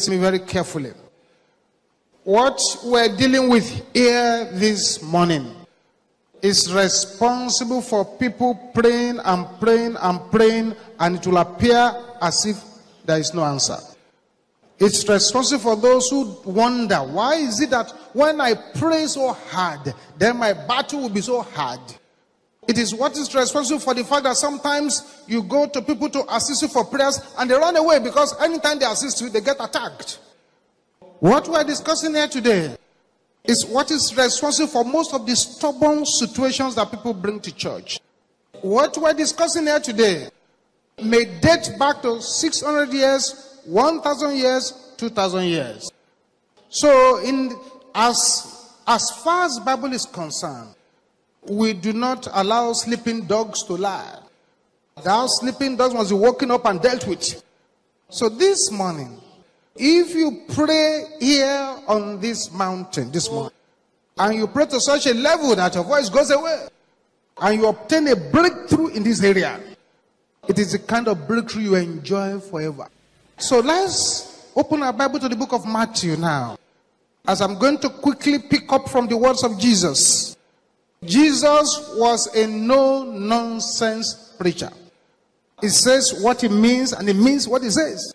listen very carefully. What we're dealing with here this morning is responsible for people praying and praying and praying, and it will appear as if there is no answer. It's responsible for those who wonder why is it that when I pray so hard, then my battle will be so hard. It is what is responsible for the fact that sometimes you go to people to assist you for prayers and they run away because anytime they assist you, they get attacked. What we're discussing here today is what is responsible for most of the stubborn situations that people bring to church. What we're discussing here today may date back to 600 years, 1,000 years, 2,000 years. So, in as as far as Bible is concerned, we do not allow sleeping dogs to lie. Thou sleeping dogs must be woken up and dealt with. So this morning, if you pray here on this mountain this morning, and you pray to such a level that your voice goes away, and you obtain a breakthrough in this area, it is the kind of breakthrough you enjoy forever. So let's open our Bible to the book of Matthew now. As I'm going to quickly pick up from the words of Jesus. Jesus was a no nonsense preacher. He says what he means and he means what he says.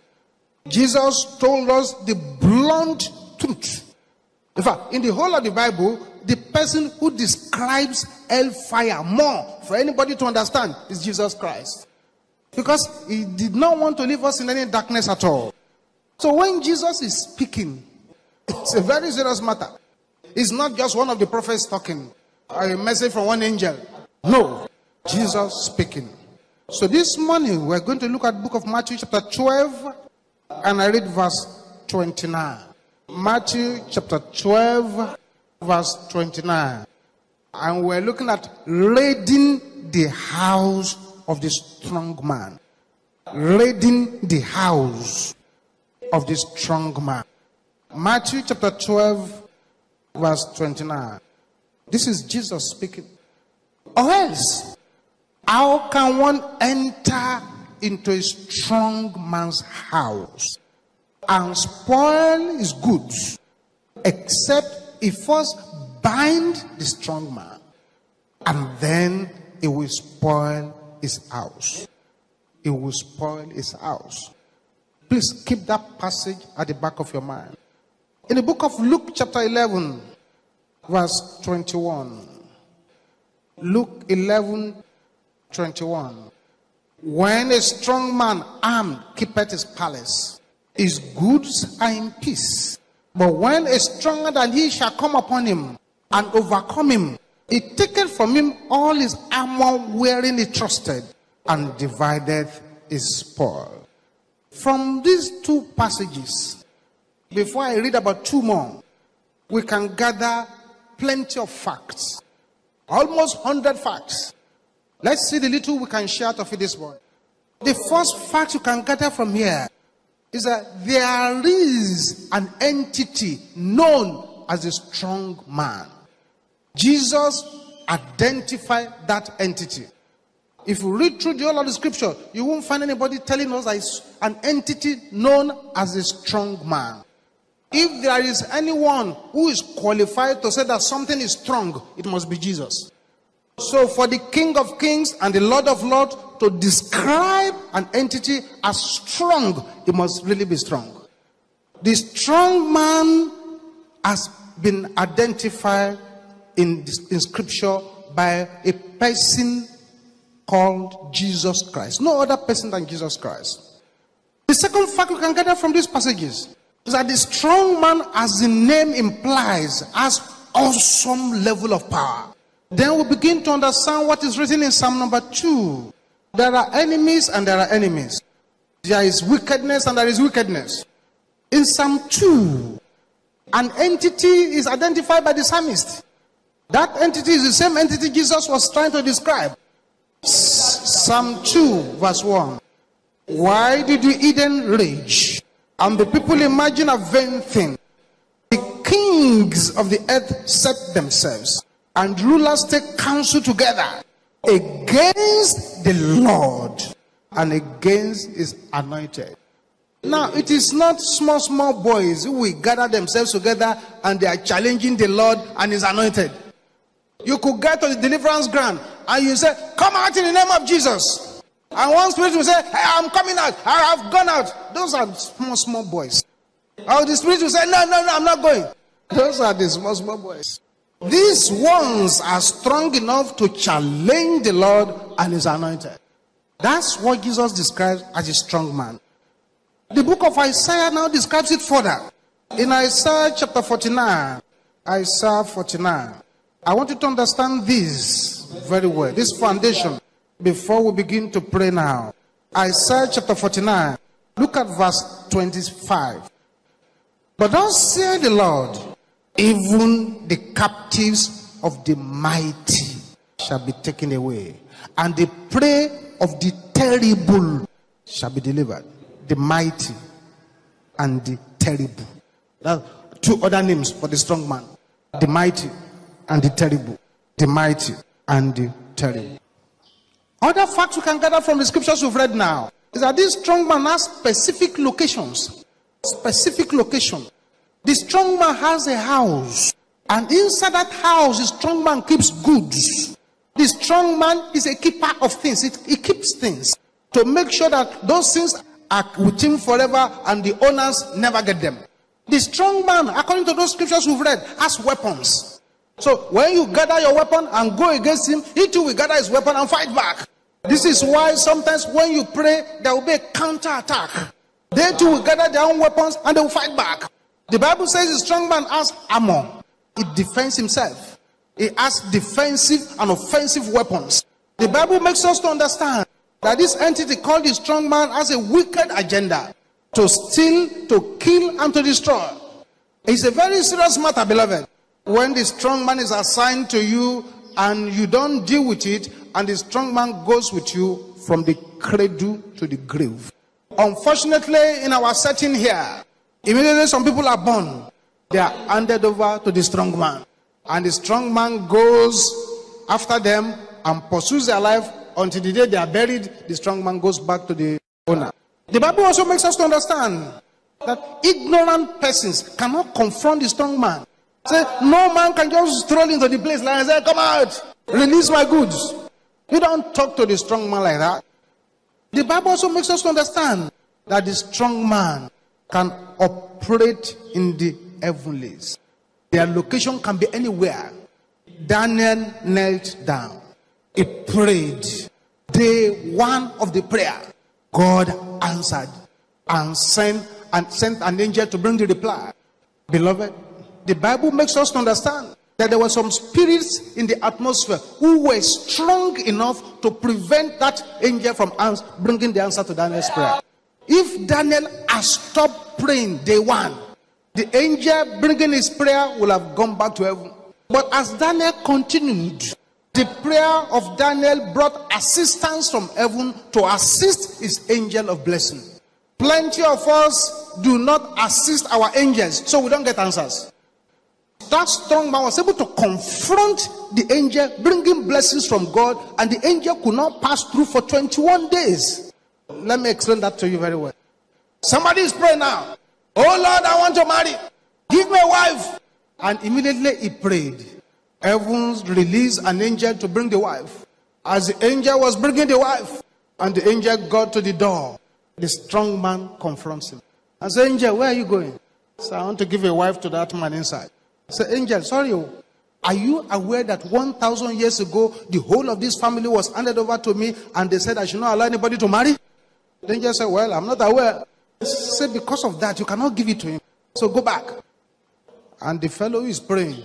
Jesus told us the blunt truth. In fact, in the whole of the Bible, the person who describes hellfire more for anybody to understand is Jesus Christ. Because he did not want to leave us in any darkness at all. So when Jesus is speaking, it's a very serious matter. It's not just one of the prophets talking a message from one angel. No, Jesus speaking. So this morning we're going to look at book of Matthew chapter 12 and I read verse 29. Matthew chapter 12 verse 29. And we're looking at raiding the house of the strong man. Raiding the house of the strong man. Matthew chapter 12 verse 29. This is Jesus speaking. Or else, how can one enter into a strong man's house and spoil his goods except he first bind the strong man and then he will spoil his house. He will spoil his house. Please keep that passage at the back of your mind. In the book of Luke, chapter 11, verse 21. Luke 11 21. When a strong man armed keepeth his palace, his goods are in peace. But when a stronger than he shall come upon him and overcome him, he taketh from him all his armor wherein he trusted and divided his spoil. From these two passages, before I read about two more, we can gather plenty of facts, almost 100 facts. Let's see the little we can share out of it this morning. The first fact you can gather from here is that there is an entity known as a strong man. Jesus identified that entity. If you read through the whole of the scripture, you won't find anybody telling us that it's an entity known as a strong man. If there is anyone who is qualified to say that something is strong, it must be Jesus. So, for the King of Kings and the Lord of Lords to describe an entity as strong, it must really be strong. The strong man has been identified in, in Scripture by a person called Jesus Christ. No other person than Jesus Christ. The second fact we can gather from these passages that the strong man, as the name implies, has awesome level of power. Then we begin to understand what is written in Psalm number two. There are enemies and there are enemies. There is wickedness and there is wickedness. In Psalm 2, an entity is identified by the psalmist. That entity is the same entity Jesus was trying to describe. Psalm 2, verse 1. Why did the heathen rage? And the people imagine a vain thing. The kings of the earth set themselves, and rulers take counsel together against the Lord and against his anointed. Now, it is not small, small boys who will gather themselves together and they are challenging the Lord and His anointed. You could get to the deliverance ground and you say, Come out in the name of Jesus. And one spirit will say, Hey, I'm coming out. I have gone out. Those are small, small boys. Or the spirit will say, No, no, no, I'm not going. Those are the small, small boys. These ones are strong enough to challenge the Lord and His anointed. That's what Jesus describes as a strong man. The book of Isaiah now describes it further. In Isaiah chapter 49, Isaiah 49, I want you to understand this very well, this foundation, before we begin to pray now. Isaiah chapter 49, look at verse 25. But thus saith the Lord, even the captives of the mighty shall be taken away, and the prey of the terrible shall be delivered. The mighty and the terrible. That two other names for the strong man. The mighty and the terrible. The mighty and the terrible. Other facts we can gather from the scriptures we've read now is that this strong man has specific locations. Specific location. The strong man has a house, and inside that house, the strong man keeps goods. The strong man is a keeper of things, it, he keeps things to make sure that those things are with him forever and the owners never get them. The strong man, according to those scriptures we've read, has weapons. So when you gather your weapon and go against him, he too will gather his weapon and fight back. This is why sometimes when you pray, there will be a counter attack. They too will gather their own weapons and they will fight back. The Bible says a strong man has armor, he defends himself. He has defensive and offensive weapons. The Bible makes us to understand that this entity called the strong man has a wicked agenda to steal, to kill, and to destroy. It's a very serious matter, beloved. When the strong man is assigned to you and you don't deal with it, and the strong man goes with you from the cradle to the grave. Unfortunately, in our setting here, immediately some people are born, they are handed over to the strong man. And the strong man goes after them and pursues their life until the day they are buried, the strong man goes back to the owner. The Bible also makes us to understand that ignorant persons cannot confront the strong man. Say, no man can just stroll into the place like and say, Come out, release my goods. You don't talk to the strong man like that. The Bible also makes us understand that the strong man can operate in the heavenlies. Their location can be anywhere. Daniel knelt down. He prayed. Day one of the prayer, God answered and sent and sent an angel to bring the reply. Beloved, the Bible makes us understand that there were some spirits in the atmosphere who were strong enough to prevent that angel from ans- bringing the answer to Daniel's prayer. If Daniel had stopped praying day one, the angel bringing his prayer will have gone back to heaven. But as Daniel continued, the prayer of Daniel brought assistance from heaven to assist his angel of blessing. Plenty of us do not assist our angels, so we don't get answers. That strong man was able to confront the angel, bringing blessings from God, and the angel could not pass through for 21 days. Let me explain that to you very well. Somebody is praying now. Oh Lord, I want to marry. Give me a wife. And immediately he prayed. Heavens released an angel to bring the wife. As the angel was bringing the wife, and the angel got to the door, the strong man confronts him. I said, Angel, where are you going? So I want to give a wife to that man inside. Said, Angel, sorry, oh. are you aware that 1,000 years ago, the whole of this family was handed over to me and they said I should not allow anybody to marry? The angel said, Well, I'm not aware. Say, Because of that, you cannot give it to him. So go back. And the fellow is praying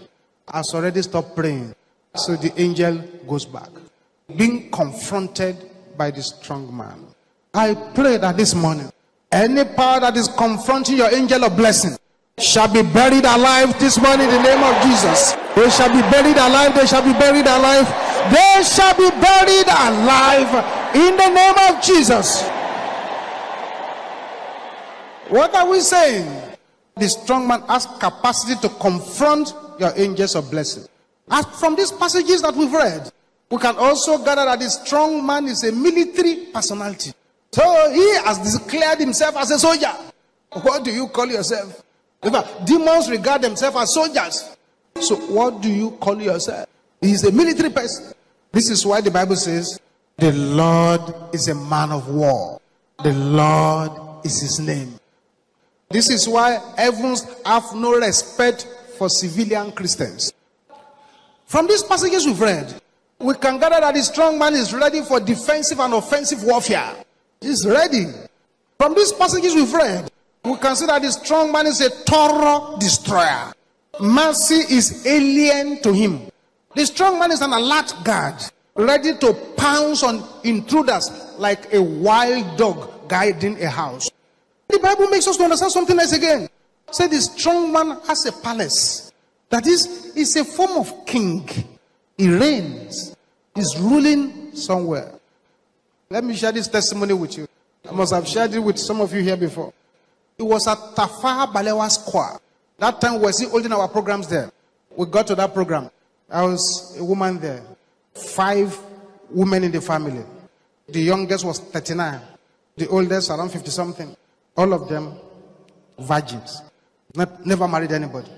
has already stopped praying. So the angel goes back, being confronted by the strong man. I pray that this morning, any power that is confronting your angel of blessing shall be buried alive this morning in the name of Jesus. They shall be buried alive. They shall be buried alive. They shall be buried alive in the name of Jesus. What are we saying? The strong man has capacity to confront your angels of blessing. As from these passages that we've read, we can also gather that the strong man is a military personality. So he has declared himself as a soldier. What do you call yourself? In demons regard themselves as soldiers. So, what do you call yourself? He's a military person. This is why the Bible says, The Lord is a man of war. The Lord is his name. This is why heavens have no respect for civilian Christians. From these passages we've read, we can gather that the strong man is ready for defensive and offensive warfare. He's ready. From these passages we've read, we can see that the strong man is a thorough destroyer. Mercy is alien to him. The strong man is an alert guard, ready to pounce on intruders like a wild dog guiding a house. The Bible makes us understand something else again. Say the strong man has a palace. That is, is a form of king. He reigns. He's ruling somewhere. Let me share this testimony with you. I must have shared it with some of you here before. It was at Tafawa Balewa Square. That time we were still holding our programs there. We got to that program. I was a woman there. Five women in the family. The youngest was 39. The oldest around 50 something. All of them virgins. Not, never married anybody.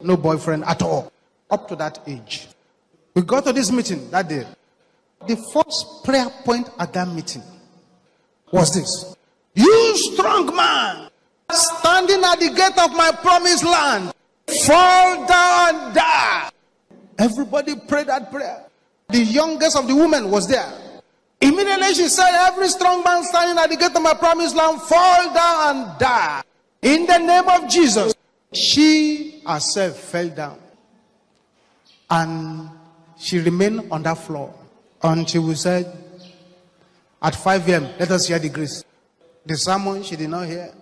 No boyfriend at all. Up to that age. We got to this meeting that day. The first prayer point at that meeting was this You strong man, standing at the gate of my promised land, fall down, and die. Everybody prayed that prayer. The youngest of the women was there. Immediately she said, Every strong man standing at the gate of my promised land, fall down and die. In the name of Jesus. She herself fell down. And she remained on that floor until we said, At 5 a.m., let us hear the grace. The sermon she did not hear.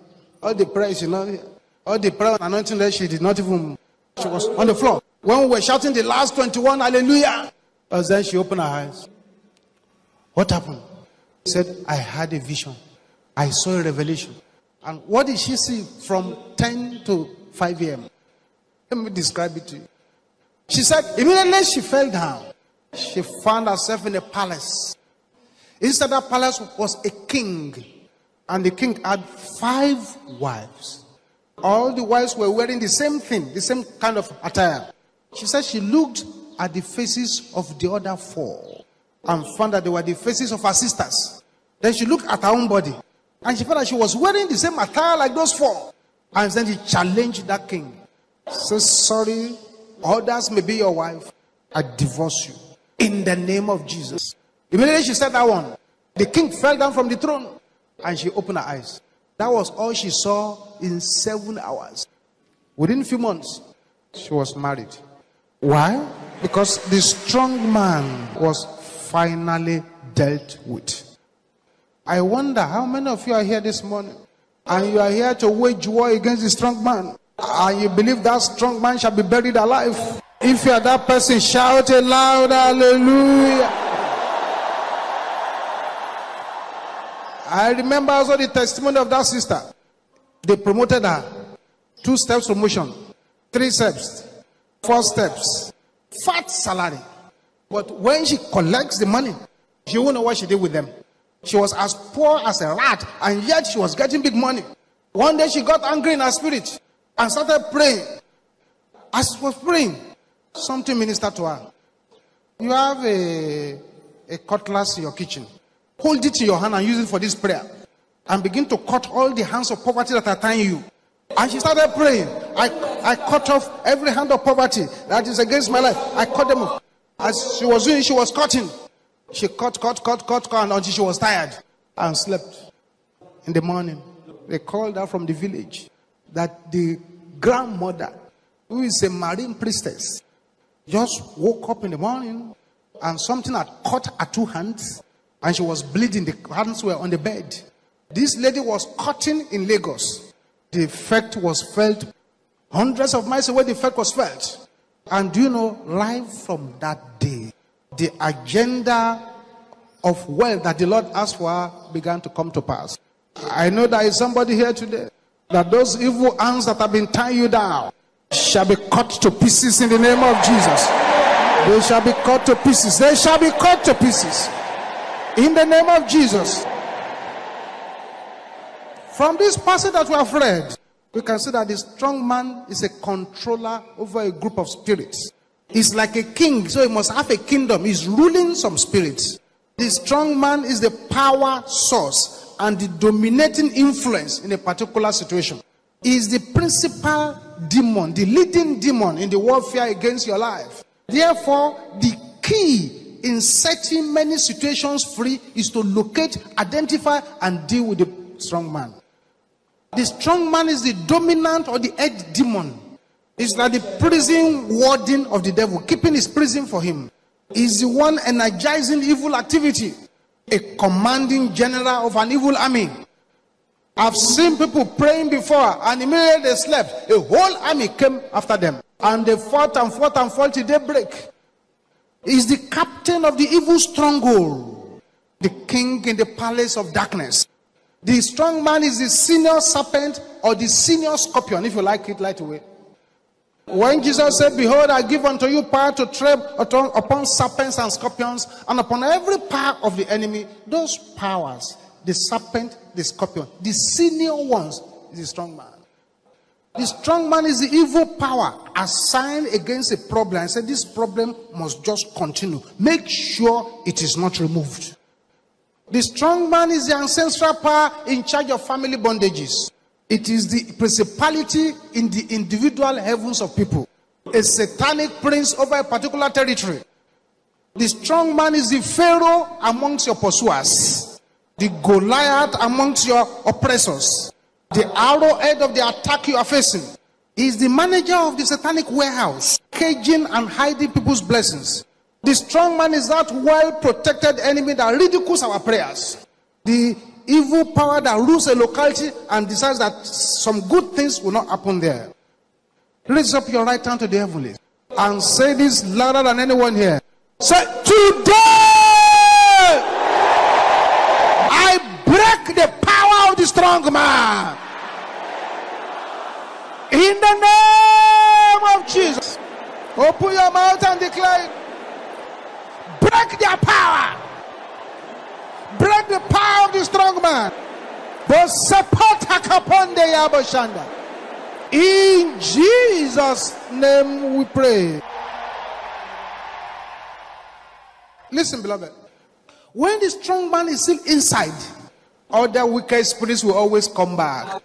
All the prayer you know. All the prayer and anointing that she did not even. She was on the floor. When we were shouting the last 21, hallelujah, as then she opened her eyes. What happened? She said, I had a vision. I saw a revelation. And what did she see from 10 to 5 a.m.? Let me describe it to you. She said, immediately she fell down. She found herself in a palace. Inside that palace was a king. And the king had five wives. All the wives were wearing the same thing, the same kind of attire. She said she looked at the faces of the other four and found that they were the faces of her sisters. Then she looked at her own body and she found that she was wearing the same attire like those four. And then she challenged that king. Say, sorry, others may be your wife. I divorce you in the name of Jesus. Immediately she said that one. The king fell down from the throne and she opened her eyes. That was all she saw in seven hours. Within a few months, she was married. Why? Because the strong man was finally dealt with. I wonder how many of you are here this morning and you are here to wage war against the strong man and you believe that strong man shall be buried alive. If you are that person, shout a loud hallelujah. I remember also the testimony of that sister. They promoted her. Two steps promotion, three steps, four steps, fat salary. But when she collects the money, she won't know what she did with them. She was as poor as a rat, and yet she was getting big money. One day she got angry in her spirit and started praying. As she was praying, something ministered to her. You have a, a cutlass in your kitchen. Hold it in your hand and use it for this prayer. And begin to cut all the hands of poverty that are tying you. And she started praying. I, I cut off every hand of poverty that is against my life. I cut them off. As she was doing, she was cutting. She cut, cut, cut, cut, cut until she was tired and slept. In the morning, they called her from the village that the grandmother, who is a marine priestess, just woke up in the morning and something had cut her two hands and she was bleeding. The hands were on the bed. This lady was cutting in Lagos. The effect was felt hundreds of miles away. The effect was felt. And do you know, live from that day, the agenda of wealth that the Lord asked for began to come to pass. I know there is somebody here today that those evil hands that have been tying you down shall be cut to pieces in the name of Jesus. They shall be cut to pieces. They shall be cut to pieces in the name of Jesus. From this passage that we have read, we can see that the strong man is a controller over a group of spirits. He's like a king, so he must have a kingdom. He's ruling some spirits. The strong man is the power source and the dominating influence in a particular situation. He is the principal demon, the leading demon in the warfare against your life. Therefore, the key in setting many situations free is to locate, identify, and deal with the strong man. The strong man is the dominant or the head demon. It's like the prison warden of the devil, keeping his prison for him. He's the one energizing evil activity, a commanding general of an evil army. I've seen people praying before, and immediately they slept. A whole army came after them, and they fought and fought and fought till daybreak. He's the captain of the evil stronghold, the king in the palace of darkness. The strong man is the senior serpent or the senior scorpion, if you like it right away. When Jesus said, Behold, I give unto you power to tread upon serpents and scorpions and upon every power of the enemy, those powers, the serpent, the scorpion, the senior ones, is the strong man. The strong man is the evil power assigned against a problem and said, This problem must just continue. Make sure it is not removed. The strong man is the ancestral power in charge of family bondages. It is the principality in the individual heavens of people, a satanic prince over a particular territory. The strong man is the Pharaoh amongst your pursuers, the Goliath amongst your oppressors, the arrowhead of the attack you are facing. He is the manager of the satanic warehouse, caging and hiding people's blessings. The strong man is that well protected enemy that ridicules our prayers. The evil power that rules a locality and decides that some good things will not happen there. Raise up your right hand to the heavenly and say this louder than anyone here. Say, Today I break the power of the strong man. In the name of Jesus. Open your mouth and declare, break their power break the power of the strong man. In Jesus' name we pray. Listen, beloved. When the strong man is still inside, other wicked spirits will always come back.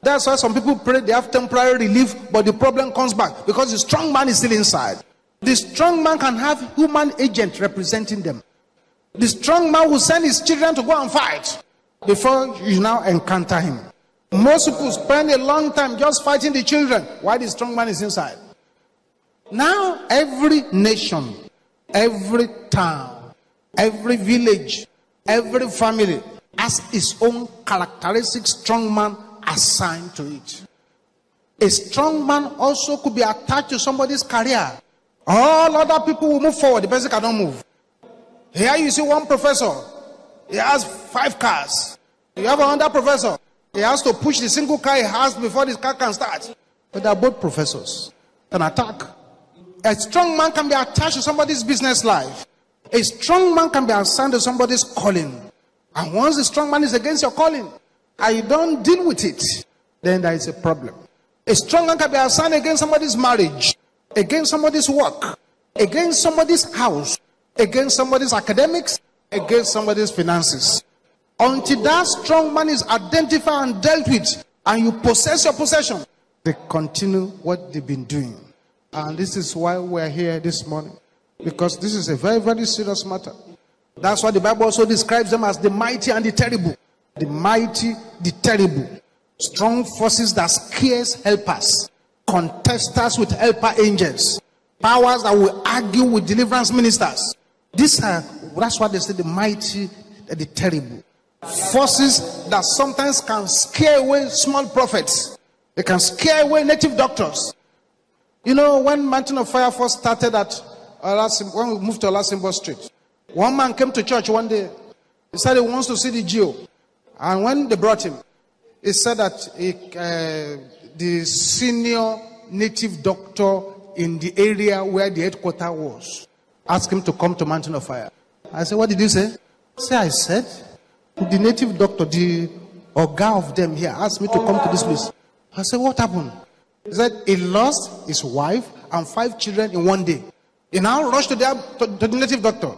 That's why some people pray they have temporary relief, but the problem comes back because the strong man is still inside. The strong man can have human agent representing them. The strong man will send his children to go and fight before you now encounter him. Most people spend a long time just fighting the children while the strong man is inside. Now, every nation, every town, every village, every family has its own characteristic strong man assigned to it. A strong man also could be attached to somebody's career. All other people will move forward, the person cannot move. Here you see one professor, he has five cars. You have another professor, he has to push the single car he has before this car can start. But they are both professors. An attack. A strong man can be attached to somebody's business life. A strong man can be assigned to somebody's calling. And once the strong man is against your calling you don't deal with it, then there is a problem. A strong man can be a assigned against somebody's marriage, against somebody's work, against somebody's house, against somebody's academics, against somebody's finances. Until that strong man is identified and dealt with, and you possess your possession, they continue what they've been doing. And this is why we're here this morning. Because this is a very, very serious matter. That's why the Bible also describes them as the mighty and the terrible. The mighty, the terrible. Strong forces that scares helpers. Contesters with helper angels. Powers that will argue with deliverance ministers. These are, that's why they say the mighty the terrible. Forces that sometimes can scare away small prophets. They can scare away native doctors. You know, when Mountain of Fire first started at, when we moved to Olasimbo Street, one man came to church one day. He said he wants to see the GO. And when they brought him, he said that he, uh, the senior native doctor in the area where the headquarters was asked him to come to Mountain of Fire. I said, What did you say? Say, I said, the native doctor, the Oga of them here asked me to come to this place. I said, What happened? He said he lost his wife and five children in one day. He now rushed to to, to the native doctor.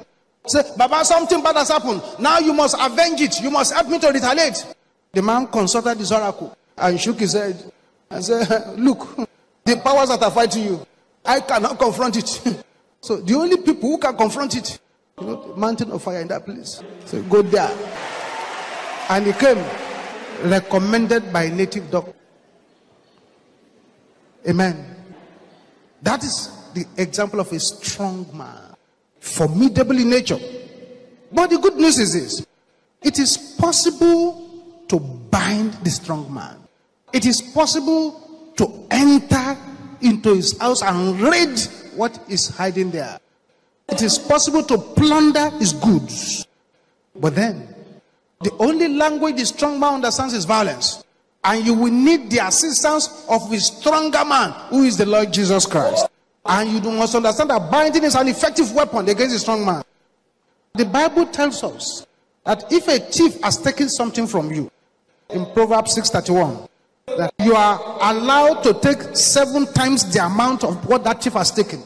Say, Baba, something bad has happened. Now you must avenge it. You must help me to retaliate. The man consulted his oracle and shook his head and said, Look, the powers that are fighting you, I cannot confront it. so the only people who can confront it, you know, mountain of fire in that place. So go there. And he came recommended by native doctor. Amen. That is the example of a strong man, formidable in nature. But the good news is this it is possible to bind the strong man, it is possible to enter into his house and raid what is hiding there. It is possible to plunder his goods. But then, the only language the strong man understands is violence. And you will need the assistance of a stronger man who is the Lord Jesus Christ. And you must understand that binding is an effective weapon against a strong man. The Bible tells us that if a thief has taken something from you, in Proverbs 6:31, that you are allowed to take seven times the amount of what that thief has taken.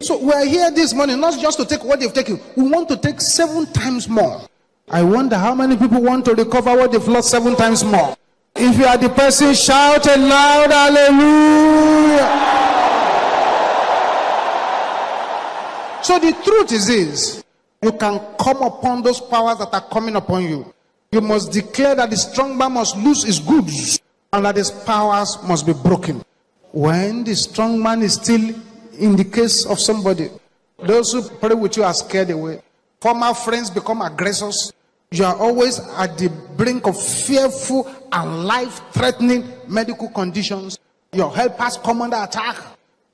So we are here this morning not just to take what they've taken, we want to take seven times more. I wonder how many people want to recover what they've lost seven times more. If you are the person, shout a loud hallelujah. So the truth is this you can come upon those powers that are coming upon you. You must declare that the strong man must lose his goods and that his powers must be broken. When the strong man is still in the case of somebody, those who pray with you are scared away. Former friends become aggressors. You are always at the brink of fearful and life threatening medical conditions. Your helpers come under attack.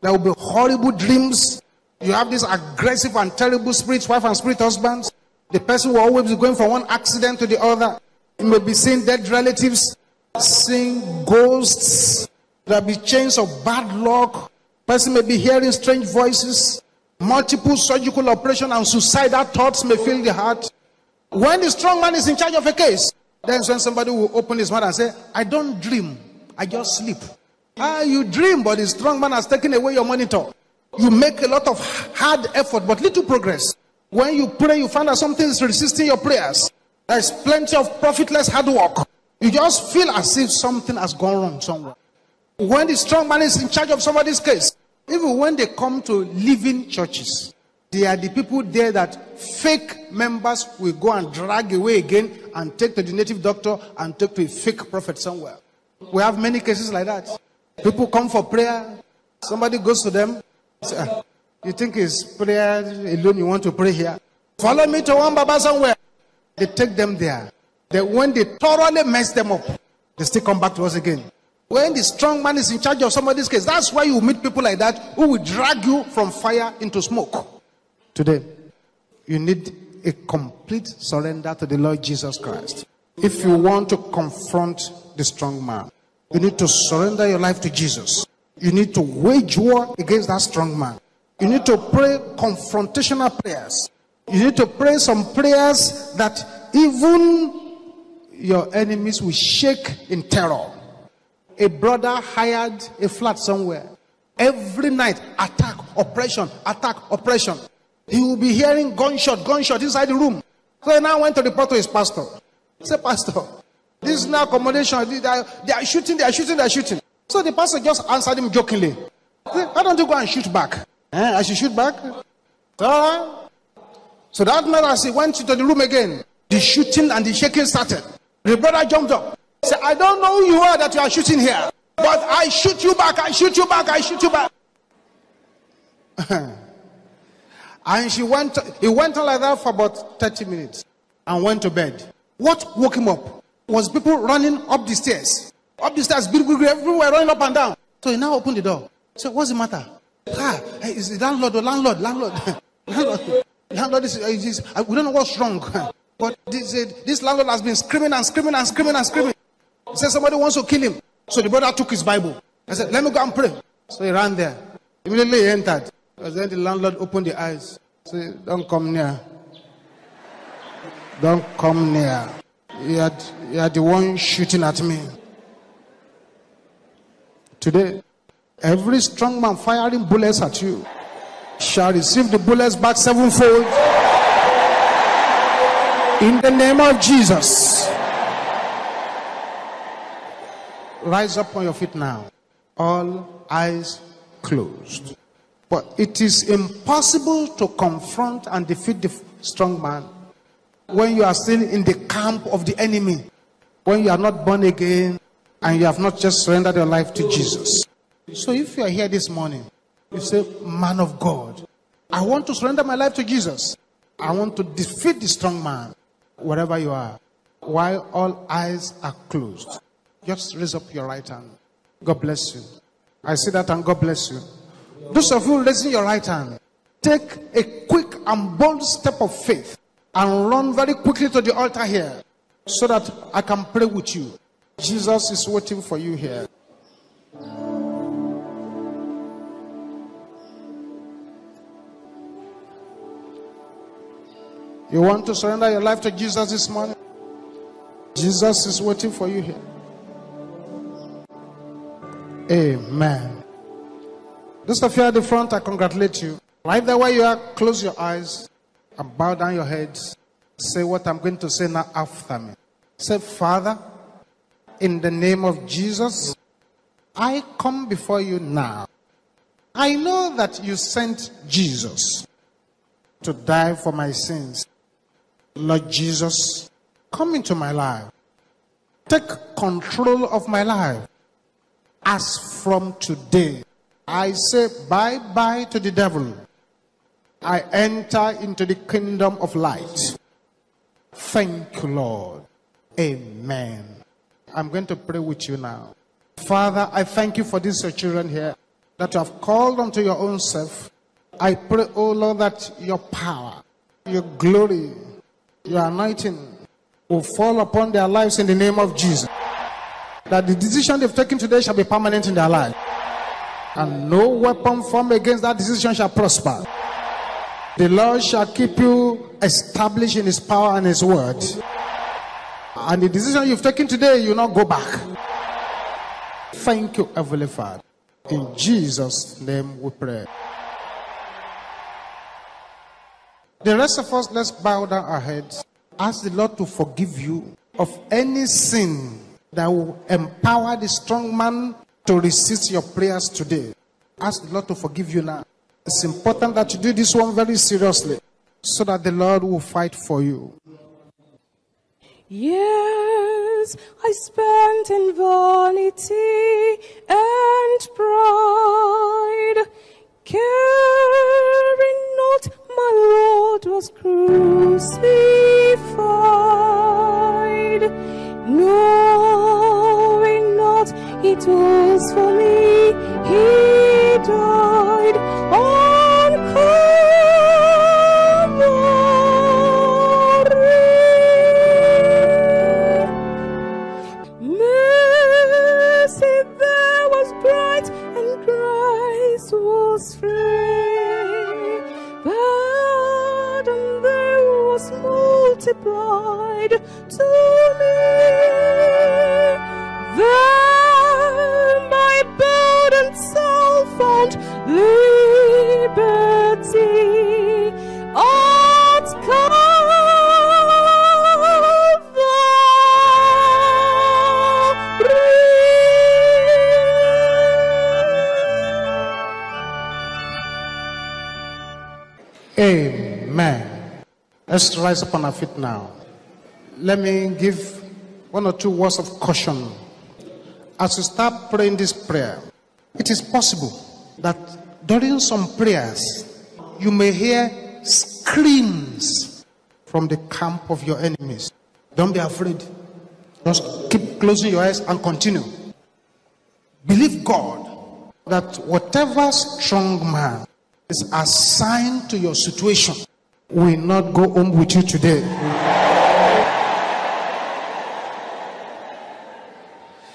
There will be horrible dreams. You have this aggressive and terrible spirit, wife and spirit husbands. The person will always be going from one accident to the other. You may be seeing dead relatives, seeing ghosts. There will be chains of bad luck. Person may be hearing strange voices. Multiple surgical operation and suicidal thoughts may fill the heart. When the strong man is in charge of a case, then when somebody will open his mouth and say, I don't dream, I just sleep. Ah, you dream, but the strong man has taken away your monitor. You make a lot of hard effort, but little progress. When you pray, you find that something is resisting your prayers. There's plenty of profitless hard work. You just feel as if something has gone wrong somewhere. When the strong man is in charge of somebody's case, even when they come to living churches, they are the people there that fake members will go and drag away again and take to the native doctor and take to a fake prophet somewhere. We have many cases like that. People come for prayer, somebody goes to them. Say, "Ah, you think it's prayer alone you want to pray here? Follow me to one Baba somewhere. They take them there. Then when they thoroughly mess them up, they still come back to us again. When the strong man is in charge of somebody's case, that's why you meet people like that who will drag you from fire into smoke. Today, you need a complete surrender to the Lord Jesus Christ. If you want to confront the strong man, you need to surrender your life to Jesus. You need to wage war against that strong man. You need to pray confrontational prayers. You need to pray some prayers that even your enemies will shake in terror. A brother hired a flat somewhere. Every night, attack, oppression, attack, oppression. He will be hearing gunshot, gunshot inside the room. So he now went to report to his pastor. Said, Pastor, this is now accommodation. They are, they are shooting, they are shooting, they are shooting. So the pastor just answered him jokingly. Why don't you go and shoot back? Eh, I should shoot back? Right. So that night, as he went into the room again, the shooting and the shaking started. The brother jumped up. Said, I don't know who you are that you are shooting here, but I shoot you back, I shoot you back, I shoot you back. and she went, he went on like that for about 30 minutes and went to bed. What woke him up was people running up the stairs. Up the stairs, everywhere running up and down. So he now opened the door. So what's the matter? Ah, is the landlord or landlord? Landlord. landlord. Landlord is, is, we don't know what's wrong. But this, uh, this landlord has been screaming and screaming and screaming and screaming. He said somebody wants to kill him. So the brother took his Bible. I said, let me go and pray. So he ran there. Immediately he entered. Because then the landlord opened the eyes. Say, don't come near. Don't come near. You are, you are the one shooting at me. Today, every strong man firing bullets at you shall receive the bullets back sevenfold. In the name of Jesus. Rise up on your feet now. All eyes closed. But it is impossible to confront and defeat the strong man when you are still in the camp of the enemy, when you are not born again and you have not just surrendered your life to Jesus. So if you are here this morning, you say, Man of God, I want to surrender my life to Jesus. I want to defeat the strong man, wherever you are, while all eyes are closed. Just raise up your right hand. God bless you. I see that and God bless you. Those of you raising your right hand, take a quick and bold step of faith and run very quickly to the altar here so that I can pray with you. Jesus is waiting for you here. You want to surrender your life to Jesus this morning? Jesus is waiting for you here. Amen. Those of you at the front, I congratulate you. Right there where you are, close your eyes and bow down your heads. Say what I'm going to say now after me. Say, Father, in the name of Jesus, I come before you now. I know that you sent Jesus to die for my sins. Lord Jesus, come into my life. Take control of my life. As from today, I say bye bye to the devil. I enter into the kingdom of light. Thank you, Lord. Amen. I'm going to pray with you now. Father, I thank you for these children here that you have called unto your own self. I pray, oh Lord, that your power, your glory, your anointing will fall upon their lives in the name of Jesus. That the decision they've taken today shall be permanent in their life. And no weapon formed against that decision shall prosper. The Lord shall keep you established in His power and His word. And the decision you've taken today, you not go back. Thank you, Heavenly Father. In Jesus' name we pray. The rest of us, let's bow down our heads. Ask the Lord to forgive you of any sin that will empower the strong man to resist your prayers today. Ask the Lord to forgive you now. It's important that you do this one very seriously so that the Lord will fight for you. Yes, I spent in vanity and pride, caring not my Lord was crucified, knowing not it was for me he died on multiplied to Let's rise up on our feet now. Let me give one or two words of caution. As you start praying this prayer, it is possible that during some prayers, you may hear screams from the camp of your enemies. Don't be afraid. Just keep closing your eyes and continue. Believe God that whatever strong man is assigned to your situation will not go home with you today.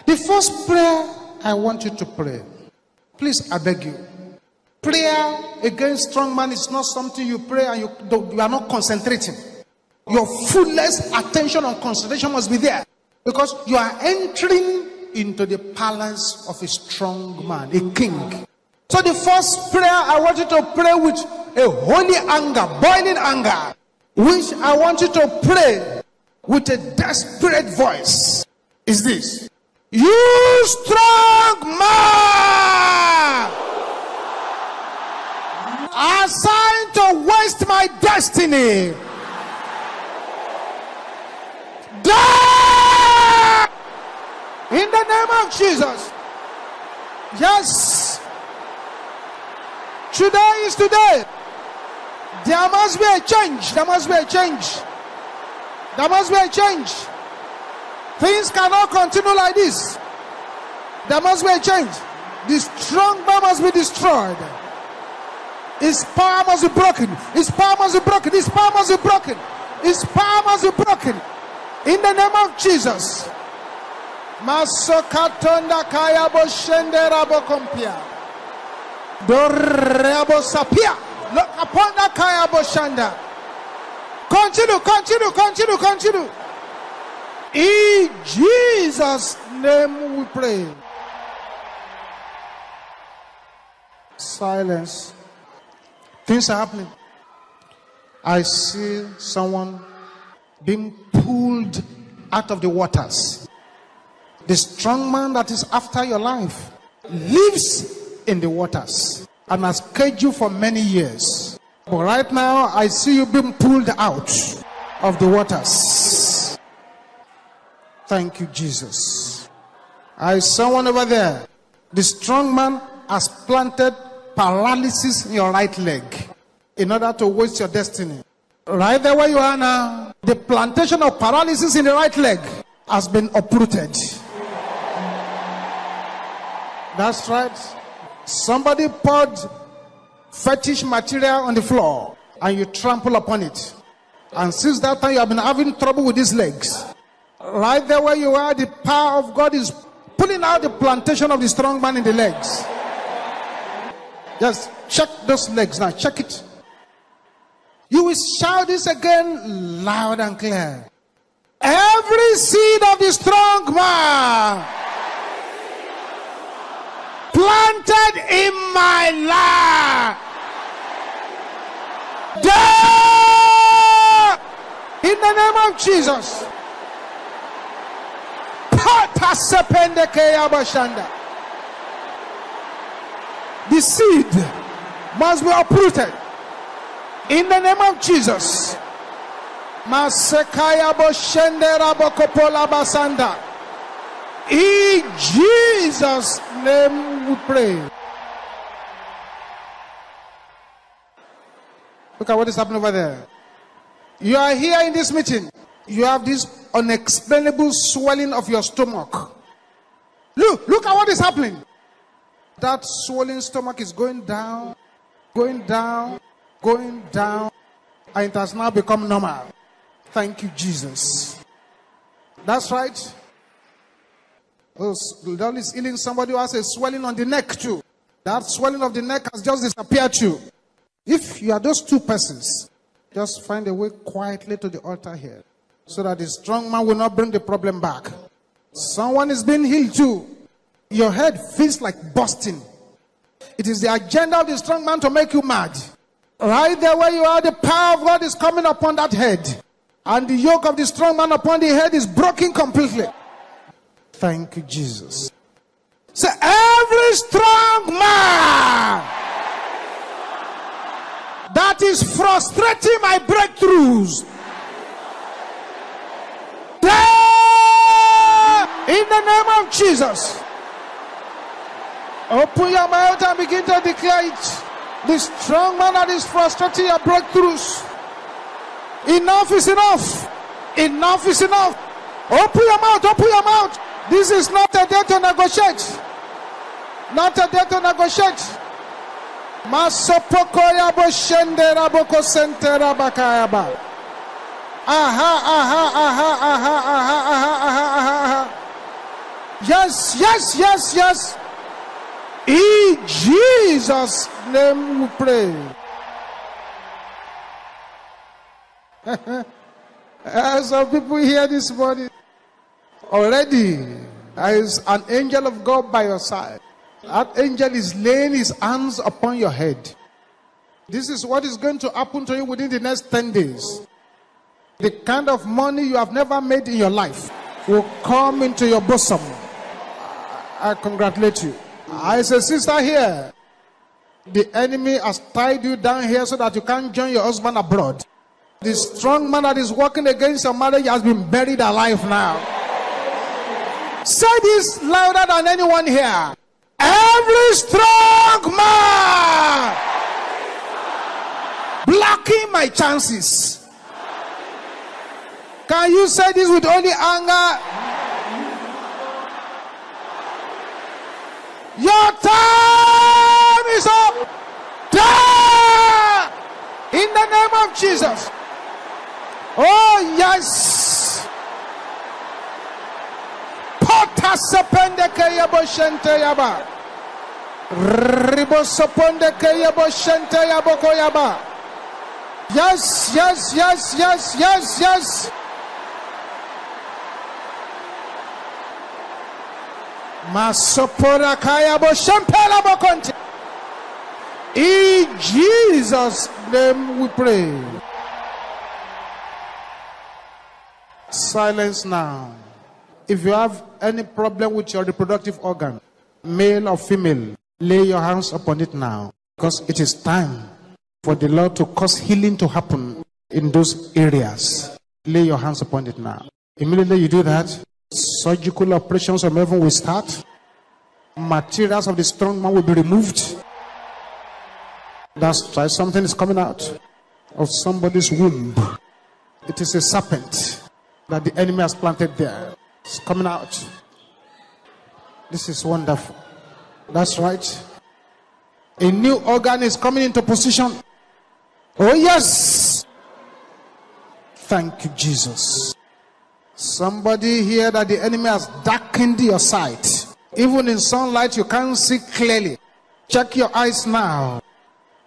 The first prayer I want you to pray, please, I beg you. Prayer against strong man is not something you pray and you, you are not concentrating. Your fullest attention and concentration must be there because you are entering into the palace of a strong man, a king. So, the first prayer I want you to pray with a holy anger, boiling anger, which I want you to pray with a desperate voice is this You strong man! assigned to waste my destiny. Die in the name of Jesus. Yes. Today is today. There must be a change. There must be a change. There must be a change. Things cannot continue like this. There must be a change. The strong man must be destroyed. His power must be broken. His power must be broken. His power must be broken. His power must be broken. In the name of Jesus. Masokatonda kaya boshende rabo kompia. Dorebo sapia. Look upon that kaya boshanda. Continue, continue, continue, continue. In Jesus' name we pray. Silence. Things are happening. I see someone being pulled out of the waters. The strong man that is after your life lives in the waters and has caged you for many years. But right now, I see you being pulled out of the waters. Thank you, Jesus. I saw one over there. The strong man has planted paralysis in your right leg in order to waste your destiny. Right there where you are now, the plantation of paralysis in the right leg has been uprooted. That's right. Somebody poured fetish material on the floor and you trample upon it. And since that time, you have been having trouble with these legs. Right there where you are, the power of God is pulling out the plantation of the strong man in the legs. Just check those legs now. Check it. You will shout this again loud and clear. Every seed of the strong man planted in my life. In the name of Jesus. The seed must be uprooted in the name of Jesus. Masekaya boshendera bokopola basanda. In Jesus' name we pray. Look at what is happening over there. You are here in this meeting. You have this unexplainable swelling of your stomach. Look, look at what is happening. That swollen stomach is going down, going down, going down, and it has now become normal. Thank you, Jesus. That's right. Oh, God is healing somebody who has a swelling on the neck too. That swelling of the neck has just disappeared too. If you are those two persons, just find a way quietly to the altar here so that the strong man will not bring the problem back. Someone is being healed too. Your head feels like busting. It is the agenda of the strong man to make you mad. Right there where you are, the power of God is coming upon that head. And the yoke of the strong man upon the head is broken completely. Thank you, Jesus. So every strong man that is frustrating my breakthroughs. In the name of Jesus. Open your mouth and begin to declare it. The strong man that is frustrating your breakthroughs. Enough is enough. Enough is enough. Open your mouth. Open your mouth. This is not a day to negotiate. Not a day to negotiate. Masopokoya boshendera boko sentera bakayaba. Aha, aha, aha, aha, aha, aha, aha, aha. Yes, yes, yes, yes. In Jesus' name we pray. As some people here this morning already there is an angel of God by your side. That angel is laying his hands upon your head. This is what is going to happen to you within the next 10 days. The kind of money you have never made in your life will come into your bosom. I congratulate you. I say, sister here, the enemy has tied you down here so that you can't join your husband abroad. The strong man that is working against your marriage has been buried alive now. Say this louder than anyone here. Every strong man blocking my chances. Can you say this with only anger? Your time is up. Die! In the name of Jesus. Oh, yes. Pota sepende shente yaba. Ribo shente yaba. Yes, yes, yes, yes, yes, yes. Masopora shempela. In Jesus' name we pray. Silence now. If you have any problem with your reproductive organ, male or female, lay your hands upon it now. Because it is time for the Lord to cause healing to happen in those areas. Lay your hands upon it now. Immediately you do that, surgical operations from heaven will start. Materials of the strong man will be removed. That's why Something is coming out of somebody's womb. It is a serpent that the enemy has planted there. It's coming out. This is wonderful. That's right. A new organ is coming into position. Oh, yes. Thank you, Jesus. Somebody here that the enemy has darkened your sight. Even in sunlight, you can't see clearly. Check your eyes now.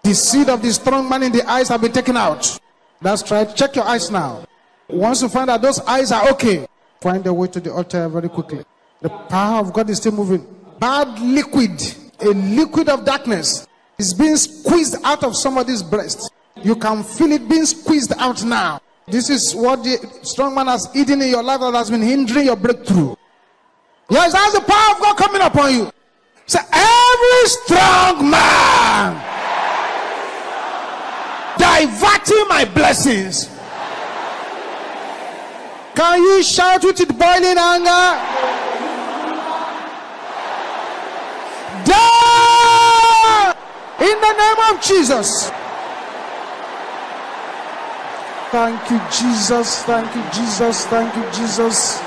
The seed of the strong man in the eyes have been taken out. That's right. Check your eyes now. Once you find that those eyes are okay, find a way to the altar very quickly. The power of God is still moving. Bad liquid, a liquid of darkness, is being squeezed out of somebody's breast. You can feel it being squeezed out now. This is what the strong man has eaten in your life that has been hindering your breakthrough. Yes, that's the power of God coming upon you. So every strong man diverting my blessings. Can you shout with it boiling anger? Die in the name of Jesus. Thank you, Jesus. Thank you, Jesus. Thank you, Jesus.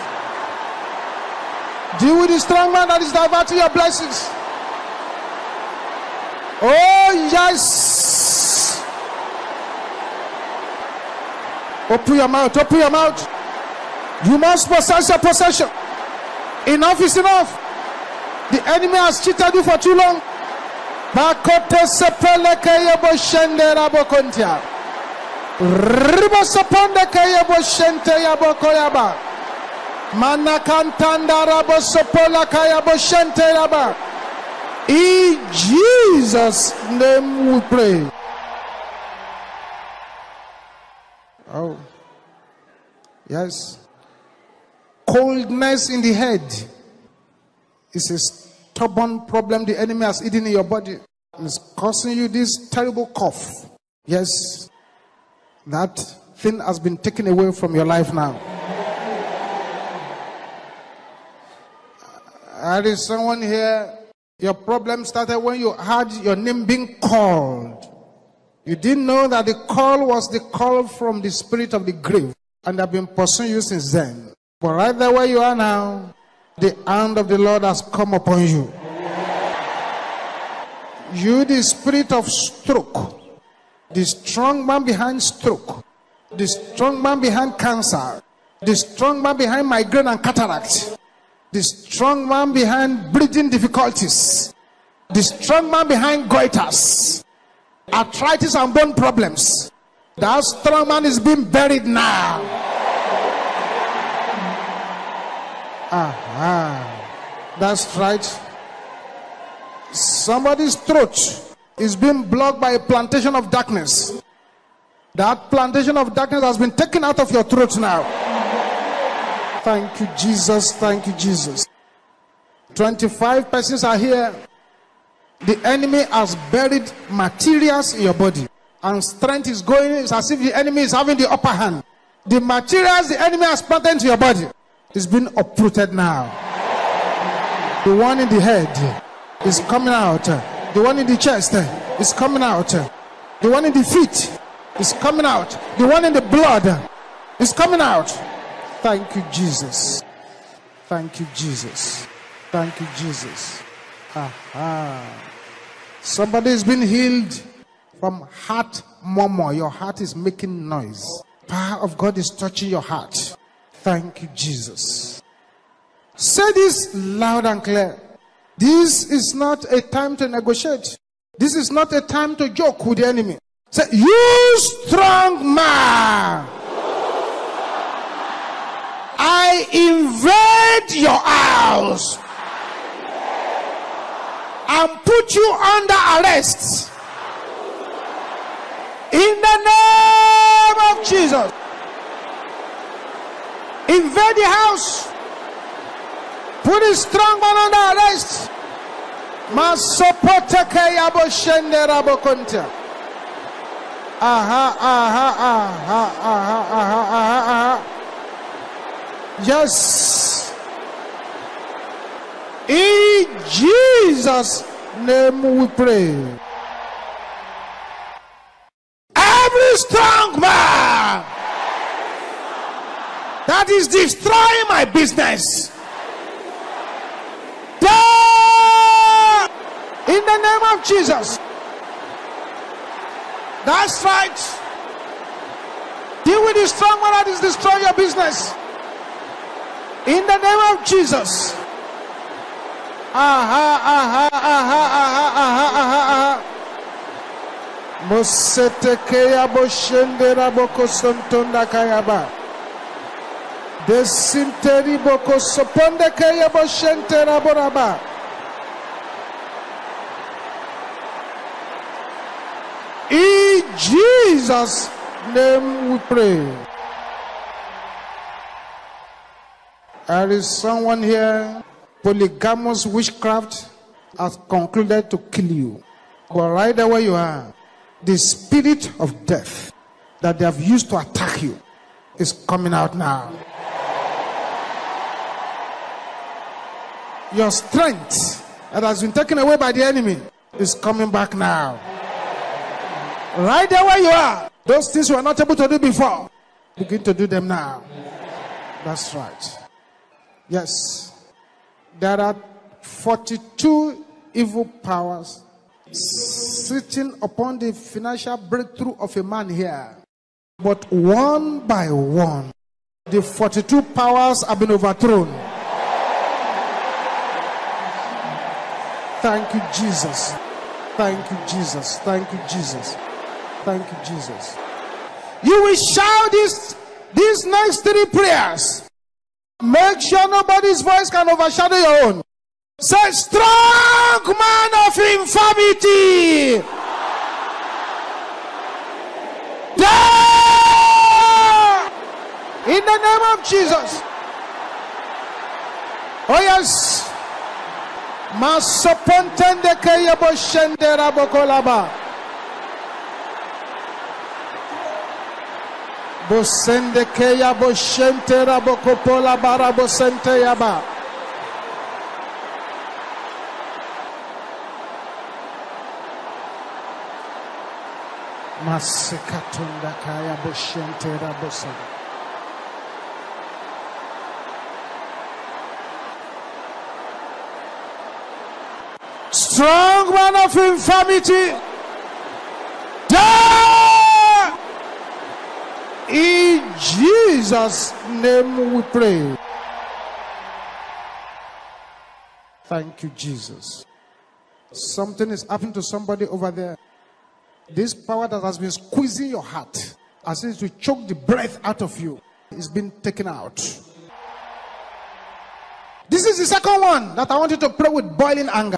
Deal with the strong man that is diverting your blessings. Oh, yes. Open your mouth. Open your mouth. You must possess your possession. Enough is enough. The enemy has cheated you for too long. Raba. In Jesus' name we pray. Oh, yes. Coldness in the head is a stubborn problem the enemy has eaten in your body. It's causing you this terrible cough. Yes, that thing has been taken away from your life now. There is someone here. Your problem started when you had your name being called. You didn't know that the call was the call from the spirit of the grave and have been pursuing you since then. But right there where you are now, the hand of the Lord has come upon you. You, the spirit of stroke, the strong man behind stroke, the strong man behind cancer, the strong man behind migraine and cataract, the strong man behind breathing difficulties, the strong man behind goiters, arthritis and bone problems. That strong man is being buried now. Aha. That's right. Somebody's throat is being blocked by a plantation of darkness. That plantation of darkness has been taken out of your throat now. Thank you, Jesus. Thank you, Jesus. 25 persons are here. The enemy has buried materials in your body, and strength is going. It's as if the enemy is having the upper hand. The materials the enemy has planted into your body is being uprooted now. The one in the head is coming out. The one in the chest is coming out. The one in the feet is coming out. The one in the blood is coming out. Thank you, Jesus. Thank you, Jesus. Thank you, Jesus. Aha. Somebody has been healed from heart murmur. Your heart is making noise. Power of God is touching your heart. Thank you, Jesus. Say this loud and clear. This is not a time to negotiate. This is not a time to joke with the enemy. Say, you strong man. I invade your house and put you under arrest. In the name of Jesus. Invade the house. Put a strong man under arrest. Aha, aha, aha, aha, aha, aha, aha. Yes. In Jesus' name we pray. Every strong man that is destroying my business. In the name of Jesus. That's right. Deal with the strong man that is destroying your business. In the name of Jesus. Aha, aha, aha, aha, aha, aha, aha. Mosetekeya boshendera boko sontonda kayaba. Boko. In Jesus' name we pray. There is someone here, polygamous witchcraft has concluded to kill you. But right there where you are, the spirit of death that they have used to attack you is coming out now. Your strength that has been taken away by the enemy is coming back now. Right there where you are, those things you were not able to do before, begin to do them now. That's right. Yes. There are 42 evil powers sitting upon the financial breakthrough of a man here. But one by one, the 42 powers have been overthrown. Thank you, Jesus. Thank you, Jesus. Thank you, Jesus. Thank you, Jesus. You will shout this, these next three prayers. Make sure nobody's voice can overshadow your own. Say, strong man of infirmity. In the name of Jesus. Oh, yes. Masopontende kayabo shendera bokolaba. Bosende keya boshentera bokopola bara bosente yaba. Masekatunda kaya boshentera bosende. Strong man of infirmity. Die! In Jesus' name we pray. Thank you, Jesus. Something is happening to somebody over there. This power that has been squeezing your heart, as if to choke the breath out of you, is being taken out. This is the second one that I want you to pray with boiling anger.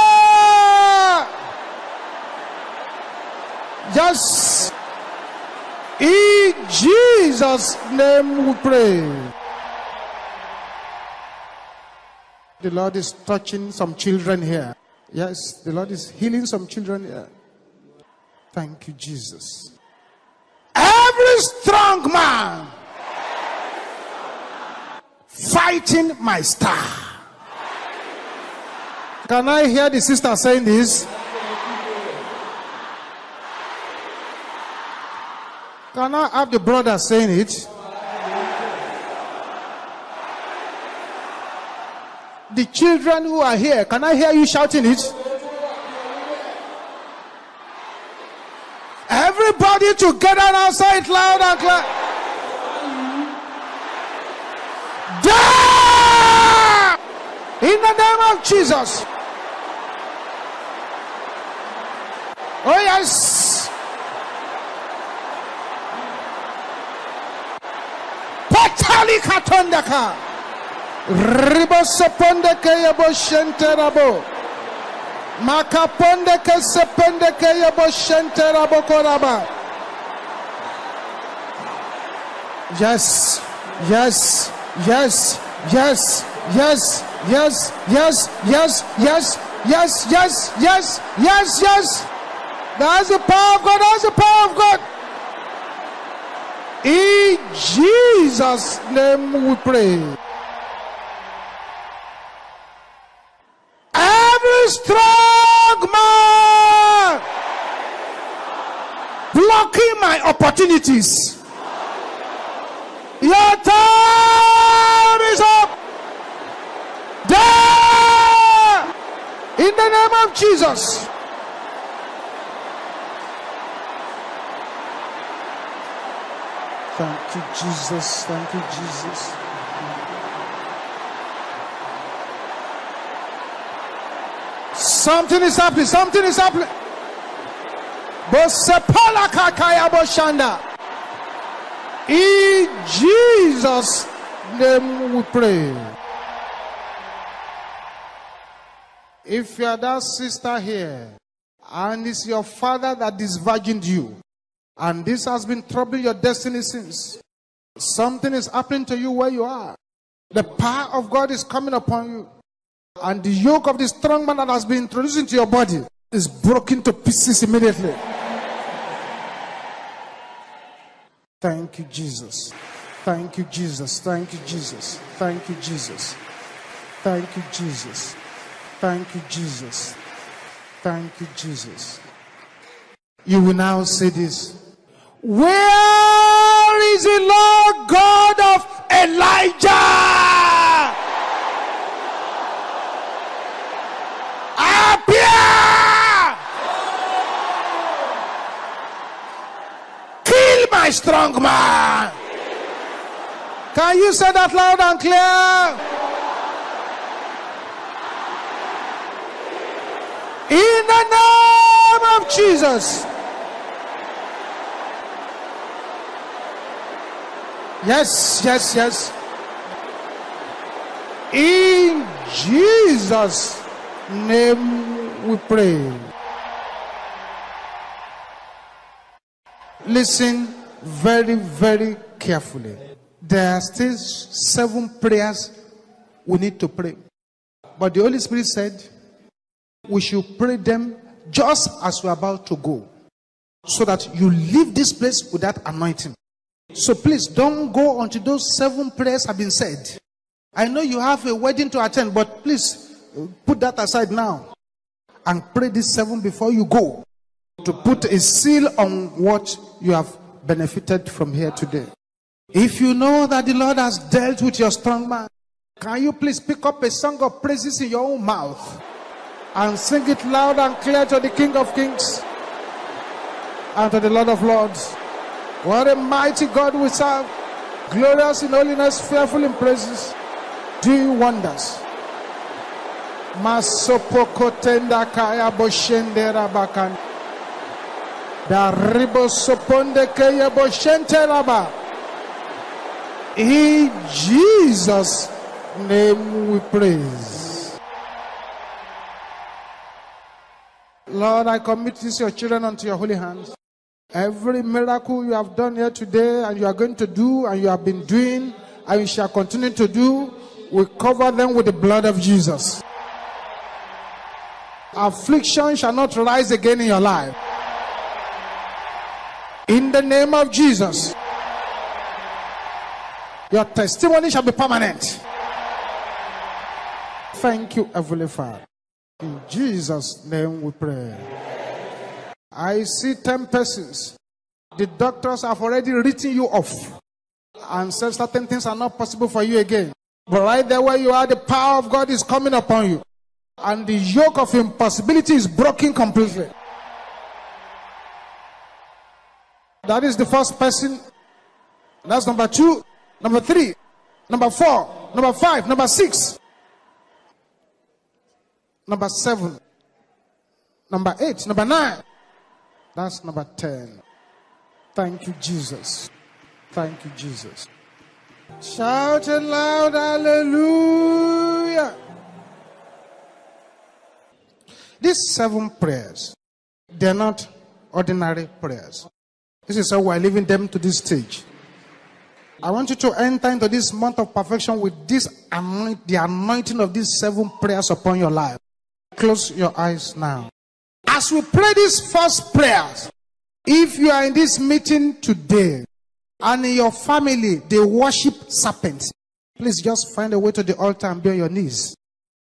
Yes. In Jesus' name we pray. The Lord is touching some children here. Yes, the Lord is healing some children here. Thank you, Jesus. Every strong man fighting my star. Can I hear the sister saying this? Can I have the brother saying it? The children who are here, can I hear you shouting it? Everybody together now say it loud and clear. In the name of Jesus. Oh, yes. Patali katondaka. Ribosoponde ke yabo shente rabo. Makaponde ke sepende ke yabo shente rabo koraba. Yes, yes, yes, yes, yes, yes, yes, yes, yes, yes, yes, yes, yes, yes. That's the power of God. That's the power of God. In Jesus' name we pray. Every strong man blocking my opportunities. Your time is up. Die in the name of Jesus. Thank you, Jesus. Thank you, Jesus. Something is happening. Something is happening. Bosepala kakaya. In Jesus' name we pray. If you are that sister here, and it's your father that is virgined you, and this has been troubling your destiny since, something is happening to you where you are. The power of God is coming upon you, and the yoke of the strong man that has been introduced into your body is broken to pieces immediately. Thank you, Jesus. Thank you, Jesus. Thank you, Jesus. Thank you, Jesus. Thank you, Jesus. Thank you, Jesus. Thank you, Jesus. You will now say this. Where is the Lord God of Elijah? Appear! Kill my strong man. Can you say that loud and clear? In the name of Jesus. Yes, yes, yes. In Jesus' name we pray. Listen very, very carefully. There are still seven prayers we need to pray. But the Holy Spirit said we should pray them just as we're about to go. So that you leave this place with that anointing. So please don't go until those seven prayers have been said. I know you have a wedding to attend, but please uh, put that aside now and pray these seven before you go to put a seal on what you have benefited from here today. If you know that the Lord has dealt with your strong man, Can you please pick up a song of praises in your own mouth and sing it loud and clear to the King of Kings and to the Lord of Lords? What a mighty God we serve, glorious in holiness, fearful in praises, doing wonders. Masopokotenda kaya boshende rabakan. Daribo soponde kaya boshente raba. In Jesus' name we praise. Lord, I commit this your children unto your holy hands. Every miracle you have done here today and you are going to do and you have been doing and you shall continue to do, we cover them with the blood of Jesus. Affliction shall not rise again in your life. In the name of Jesus, your testimony shall be permanent. Thank you, Heavenly Father. In Jesus' name we pray. I see 10 persons. The doctors have already written you off and said certain things are not possible for you again. But right there where you are, the power of God is coming upon you. And the yoke of impossibility is broken completely. That is the first person. That's number two, number three, number four, number five, number six, number seven, number eight, number nine. That's number 10. Thank you, Jesus. Thank you, Jesus. Shout it loud, hallelujah. These seven prayers, they're not ordinary prayers. This is how we're leaving them to this stage. I want you to enter into this month of perfection with this anoint, the anointing of these seven prayers upon your life. Close your eyes now. As we pray these first prayers, if you are in this meeting today and in your family they worship serpents, please just find a way to the altar and be on your knees.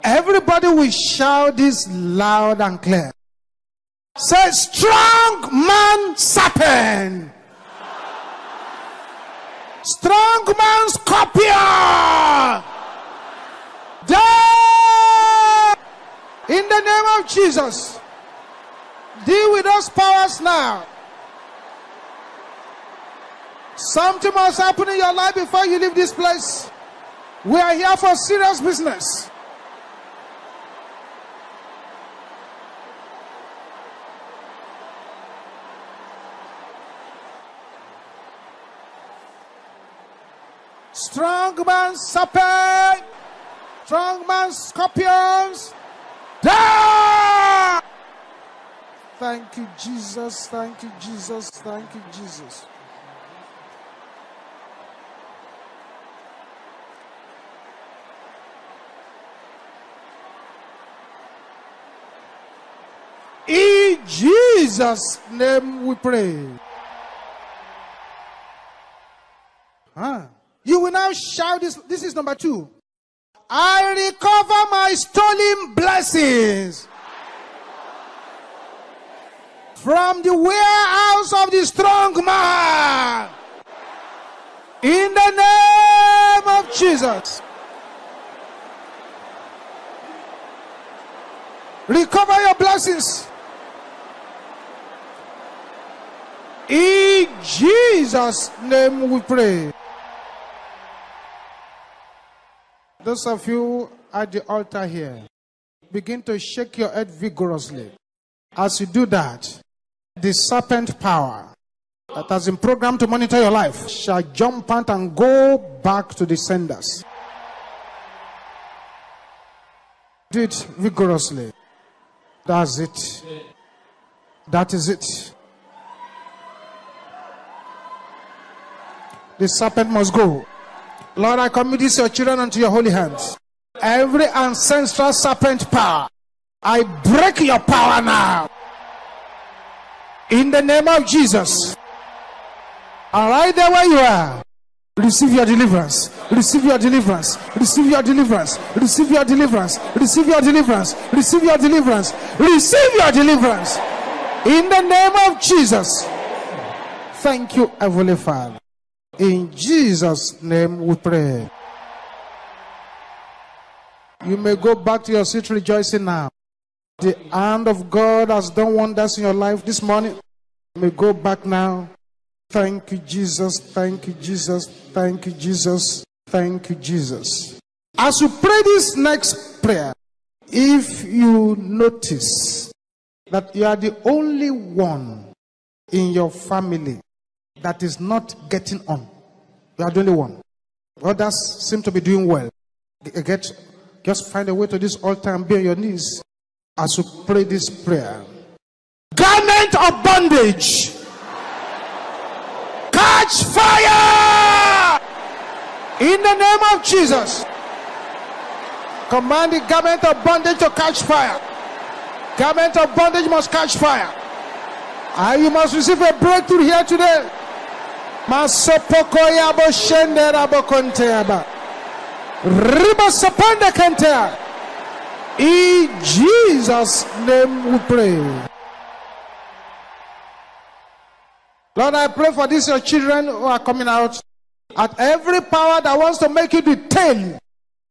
Everybody will shout this loud and clear. Say, strong man serpent. Strong man scorpion. In the name of Jesus. Deal with those powers now. Something must happen in your life before you leave this place. We are here for serious business. Strong man serpent, strong man scorpions. Die! Thank you, Jesus. Thank you, Jesus. Thank you, Jesus. In Jesus' name we pray. Huh? You will now shout this. This is number two. I recover my stolen blessings from the warehouse of the strong man. In the name of Jesus. Recover your blessings. In Jesus' name we pray. Those of you at the altar here, begin to shake your head vigorously. As you do that, the serpent power that has been programmed to monitor your life shall jump out and go back to the senders. Do it vigorously. That's it. That is it. The serpent must go. Lord, I commit this your children unto your holy hands. Every ancestral serpent power, I break your power now. In the name of Jesus. All right, there where you are. Receive your deliverance. Receive your deliverance. Receive your deliverance. Receive your deliverance. Receive your deliverance. Receive your deliverance. Receive your deliverance. In the name of Jesus. Thank you, Heavenly Father. In Jesus' name we pray. You may go back to your seat rejoicing now. The hand of God has done wonders in your life this morning. May go back now. Thank you, Jesus. Thank you, Jesus. Thank you, Jesus. Thank you, Jesus. As you pray this next prayer, if you notice that you are the only one in your family that is not getting on, you are the only one. Others seem to be doing well. Get, just find a way to this altar and be on your knees as you pray this prayer. Garment of bondage, catch fire in the name of Jesus. Command the garment of bondage to catch fire. Garment of bondage must catch fire. And you must receive a breakthrough here today. Masopokoya bo shendera bo konteaba. Riba sapanda kentea. In Jesus' name we pray. Lord, I pray for these your children who are coming out. At every power that wants to make you the tail,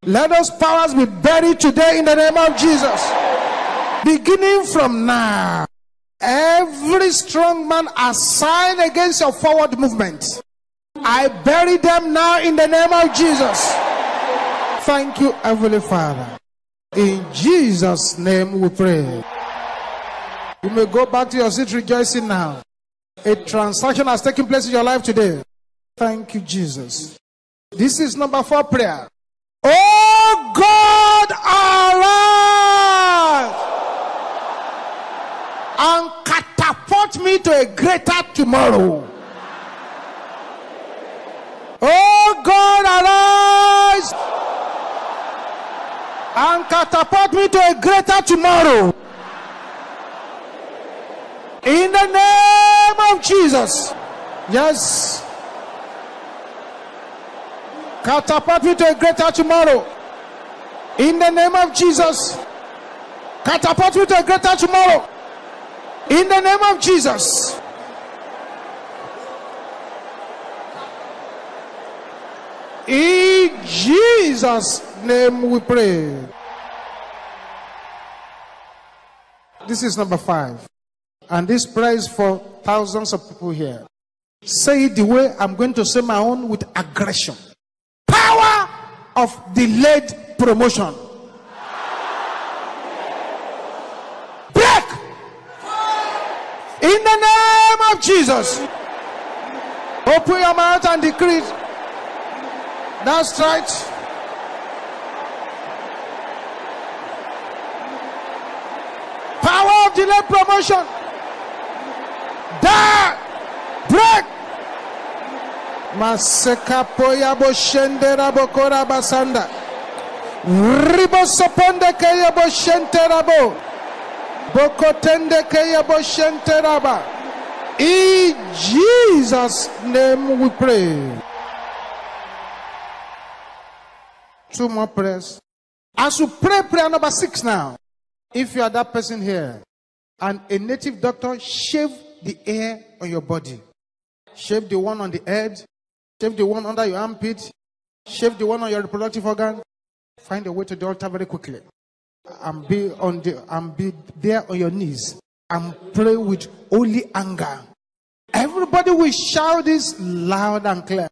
let those powers be buried today in the name of Jesus. Beginning from now, every strong man assigned against your forward movement, I bury them now in the name of Jesus. Thank you, Heavenly Father. In Jesus' name we pray. You may go back to your seat rejoicing now. A transaction has taken place in your life today. Thank you, Jesus. This is number four prayer. Oh God, arise and catapult me to a greater tomorrow. Oh God, arise and catapult me to a greater tomorrow. In the name of Jesus. Yes. Catapult me to a greater tomorrow. In the name of Jesus. Catapult me to a greater tomorrow. In the name of Jesus. In Jesus' name we pray. This is number five. And this prayer is for thousands of people here. Say it the way I'm going to say my own with aggression. Power of delayed promotion. Break! In the name of Jesus. Open your mouth and decree. That's right. Power of delayed promotion. Die. Break. Maseka poya bo shendera bokora basanda. Ribo soponde kaya bo. Bokotende kaya bo shenteraba. In Jesus' name we pray. Two more prayers. As you pray prayer number six now, if you are that person here and a native doctor shave the hair on your body, shave the one on the head, shave the one under your armpit, shave the one on your reproductive organ, find a way to the altar very quickly and be on the and be there on your knees and pray with holy anger. Everybody will shout this loud and clear.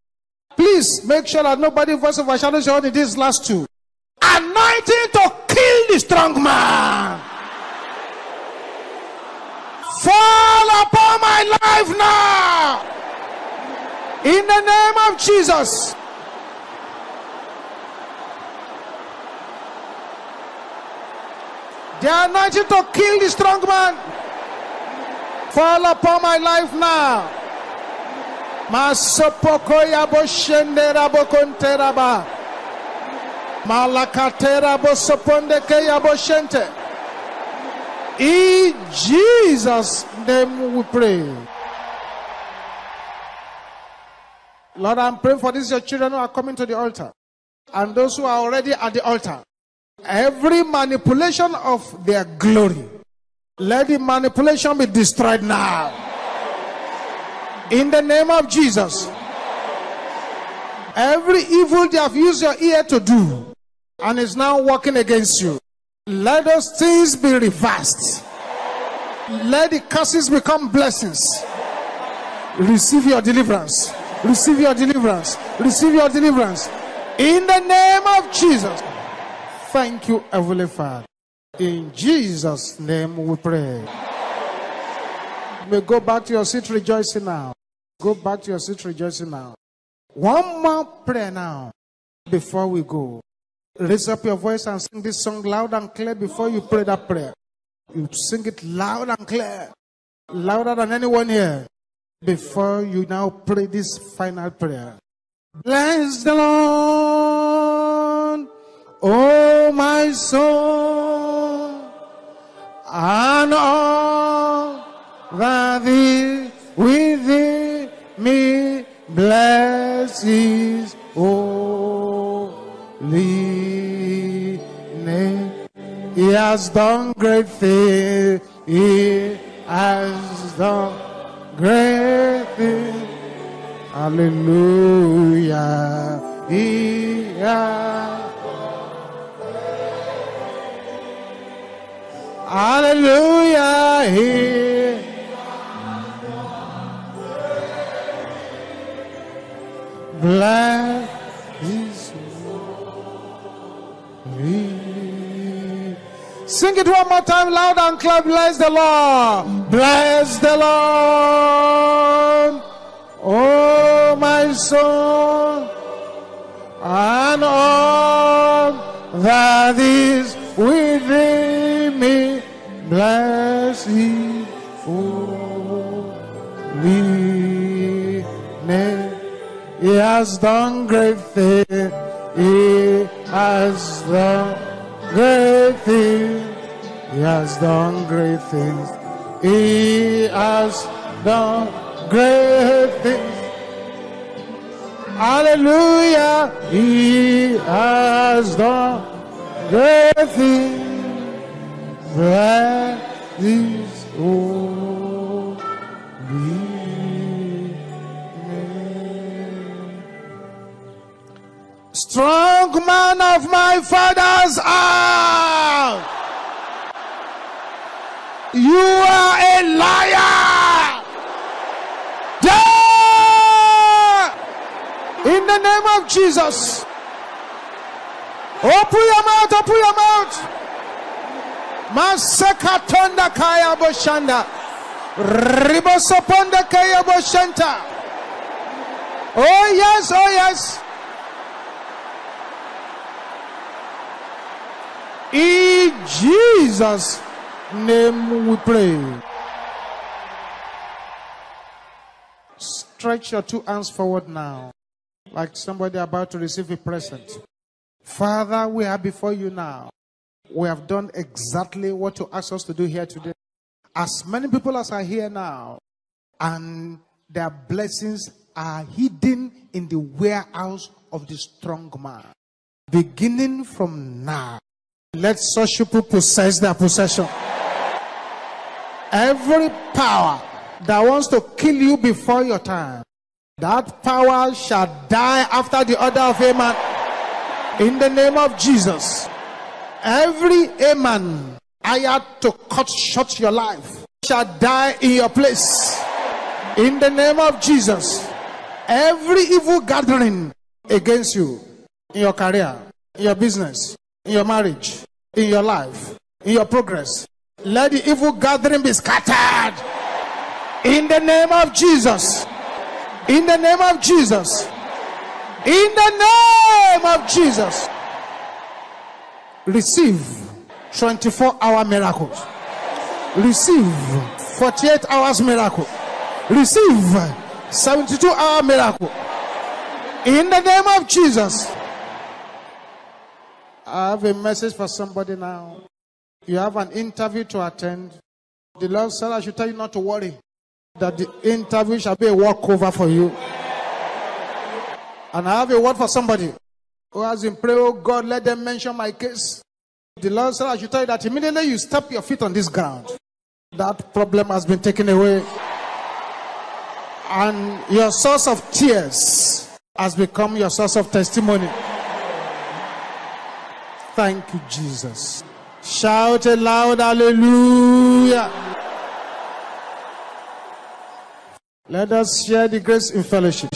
Please make sure that nobody voice overshadows own in these last two. Anointing to kill the strong man. Fall upon my life now. In the name of Jesus. The anointing to kill the strong man. Fall upon my life now. Masopoko yabo shendera bokonteraba. Malakatera. In Jesus' name we pray. Lord, I'm praying for these your children who are coming to the altar and those who are already at the altar. Every manipulation of their glory, let the manipulation be destroyed now. In the name of Jesus. Every evil they have used your ear to do, and is now working against you. Let those things be reversed. Let the curses become blessings. Receive your deliverance. Receive your deliverance. Receive your deliverance. In the name of Jesus. Thank you, Heavenly Father. In Jesus' name we pray. You may go back to your seat rejoicing now. Go back to your seat rejoicing now. One more prayer now before we go. Raise up your voice and sing this song loud and clear before you pray that prayer. You sing it loud and clear, louder than anyone here, before you now pray this final prayer. Bless the Lord, oh my soul, and all that is within me. Bless His holy has done great things. He has done great things. Hallelujah. He has. Hallelujah. He bless Sing it one more time, loud and clear. Bless the Lord. Bless the Lord. Oh, my soul, and all that is within me. Bless His holy name. He has done great things. He has done great things. He has done great things. He has done great things. Hallelujah. He has done great things. Bless His holy Strong man of my father's house. You are a liar. Die! In the name of Jesus. Open your mouth, open your mouth. Masakatonda kaya boshanda. Ribosoponda kaya boshanta. Oh yes, oh yes. In Jesus' name we pray. Stretch your two hands forward now, like somebody about to receive a present. Father, we are before you now. We have done exactly what you asked us to do here today. As many people as are here now, and their blessings are hidden in the warehouse of the strong man. Beginning from now, let such people possess their possession. Every power that wants to kill you before your time, that power shall die after the order of Haman. In the name of Jesus. Every Haman hired to cut short your life shall die in your place. In the name of Jesus. Every evil gathering against you in your career, in your business, in your marriage, in your life, in your progress, let the evil gathering be scattered. In the name of Jesus. In the name of Jesus. In the name of Jesus. Receive 24 hour miracles. Receive 48 hours miracle. Receive 72 hour miracle. In the name of Jesus. I have a message for somebody now. You have an interview to attend. The Lord said, I should tell you not to worry, that the interview shall be a walkover for you. And I have a word for somebody who has in prayer, oh God, let them mention my case. The Lord said, I should tell you that immediately you step your feet on this ground, that problem has been taken away. And your source of tears has become your source of testimony. Thank you, Jesus. Shout a loud hallelujah. Let us share the grace in fellowship.